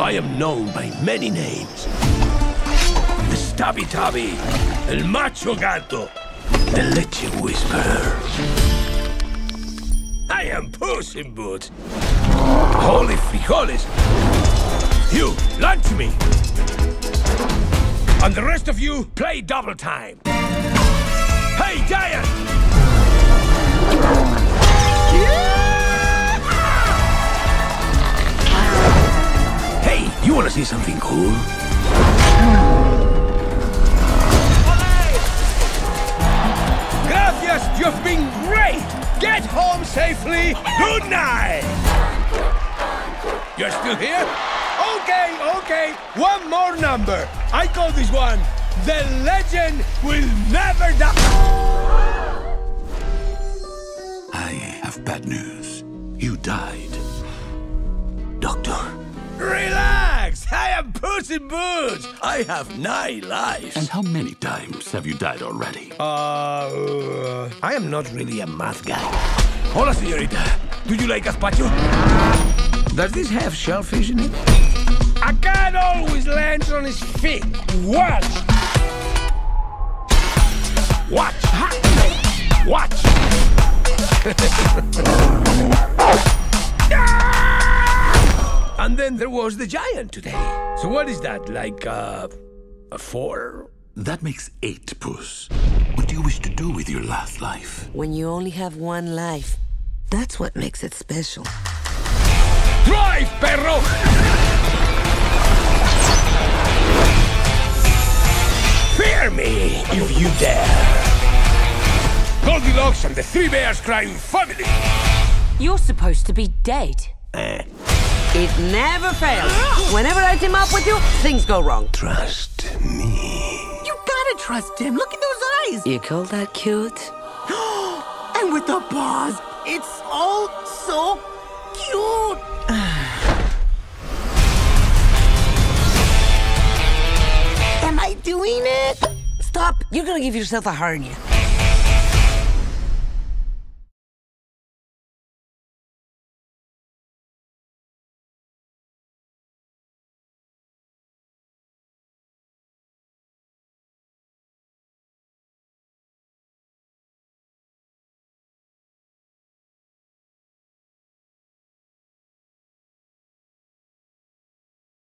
I am known by many names. The Stabby Tabby, El Macho Gato, the Leche Whisperer. I am Puss in Boots. Holy frijoles! You, lunch me! And the rest of you, play double time! Hey, Giant! Wanna see something cool? Gracias, you've been great! Get home safely! Good night! You're still here? Okay, okay, one more number. I call this one The Legend Will Never Die. I have bad news. You died. Doctor. Relax! I am Puss in Boots! I have nine lives! And how many times have you died already? Uh, I am not really a math guy. Hola, señorita. Do you like gazpacho? Does this have shellfish in it? A cat always lands on his feet. Watch! Watch! Watch! and then there was the giant today. So what is that, like, uh, a four? That makes eight, Puss. What do you wish to do with your last life? When you only have one life, that's what makes it special. Drive, perro! Fear me if you dare. Goldilocks and the Three Bears Crime Family. You're supposed to be dead. Eh, It never fails. Whenever I team up with you, things go wrong. trust me. You gotta trust him. Look at those eyes. You call that cute? And with the paws. It's all so cute. Am I doing it? Stop. You're gonna give yourself a hernia.